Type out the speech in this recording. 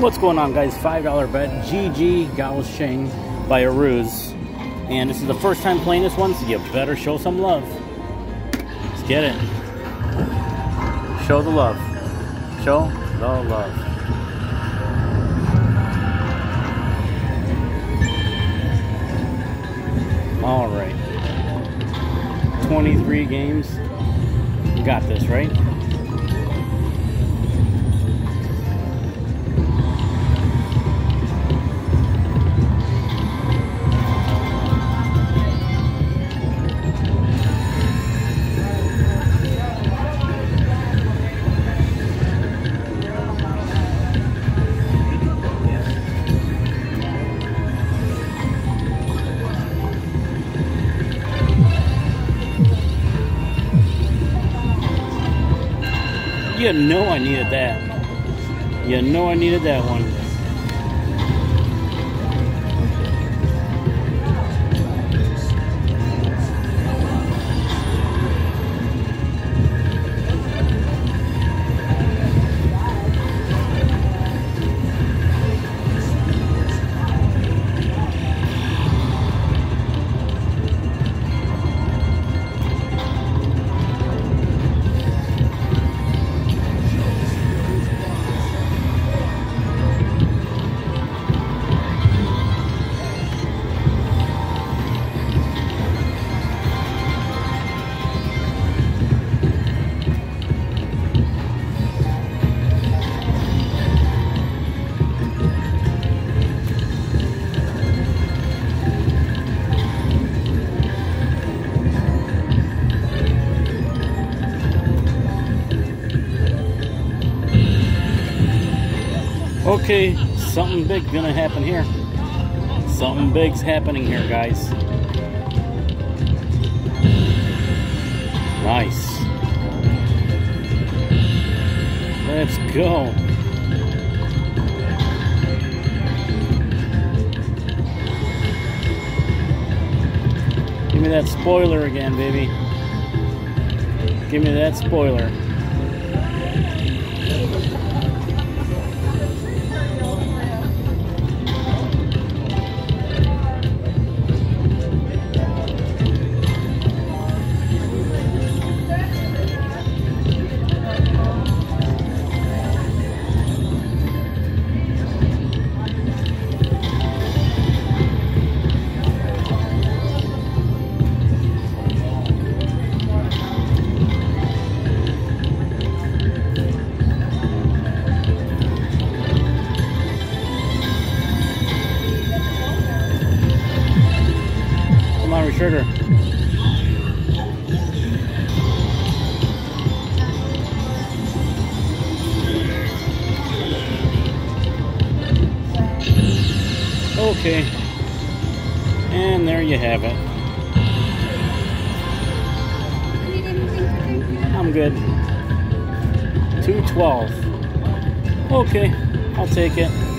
What's going on, guys? $5 bet Jie Jie Gao Sheng by Aruze. And this is the first time playing this one, so you better show some love. Let's get it. Show the love. Show the love. All right. 23 games. You got this, right? You know I needed that. You know I needed that one. Okay, something big gonna happen here. Something big's happening here, guys. Nice. Let's go. Give me that spoiler again, baby. Give me that spoiler. Okay. And there you have it. I'm good. 212. Okay, I'll take it.